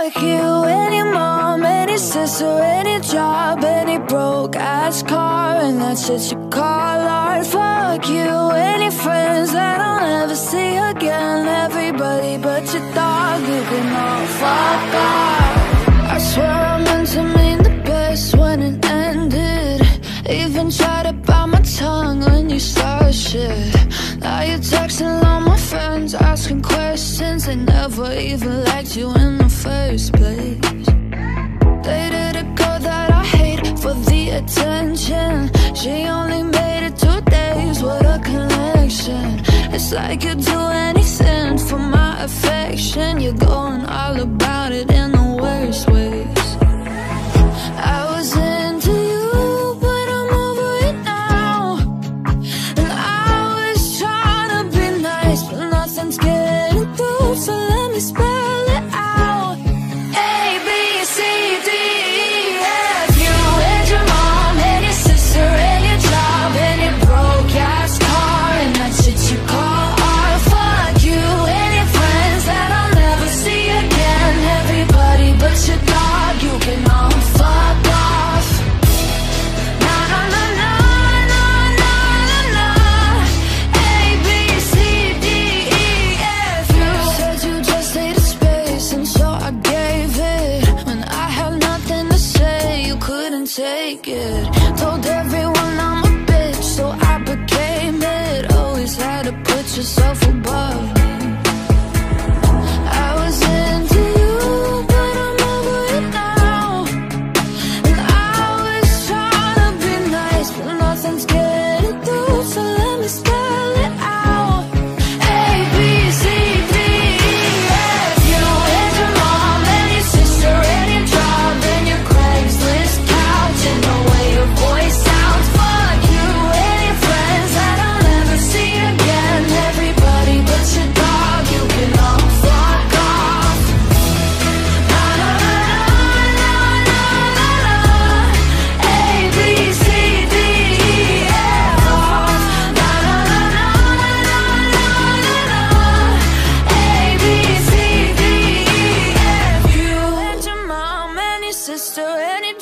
Fuck you and your mom and your sister and your job and your broke ass car and that shit you call art. Fuck you and your friends that I'll never see again. Everybody but your dog, you can all fuck off. I swear I meant to mean the best when it ended. Even tried to bite my tongue when you started shit. Now you're They never even liked you in the first place. Dated a girl that I hate for the attention. She only made it two days, what a connection. It's like you'd do anything for my affection. You're going all about it in So it. Told everyone I'm a bitch, so I became it. Always had to put yourself above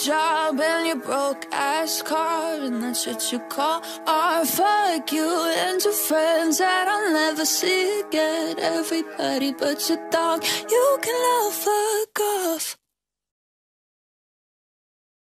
job and your broke ass car and that's what you call art. Fuck you and your friends that I'll never see again. Everybody but your dog, you can all fuck off.